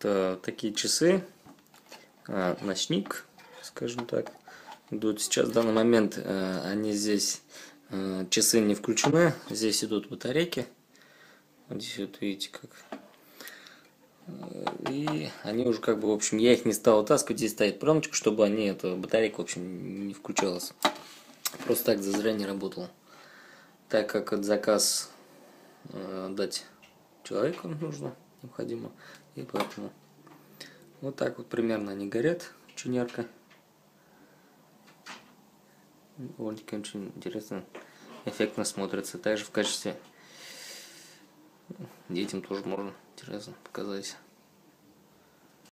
Это такие часы, а, ночник, скажем так. Идут сейчас в данный момент э, они здесь э, часы не включены, здесь идут батарейки. Вот здесь вот видите как. И они уже как бы, в общем, я их не стал вытаскивать, здесь стоит пленочка, чтобы они, эта батарейка, в общем, не включалась. Просто так зазря не работал. Так как этот заказ э, дать человеку нужно, необходимо, и поэтому вот так вот примерно они горят, ярко. Довольно-таки очень интересно, эффектно смотрится. Также в качестве детям тоже можно интересно показать.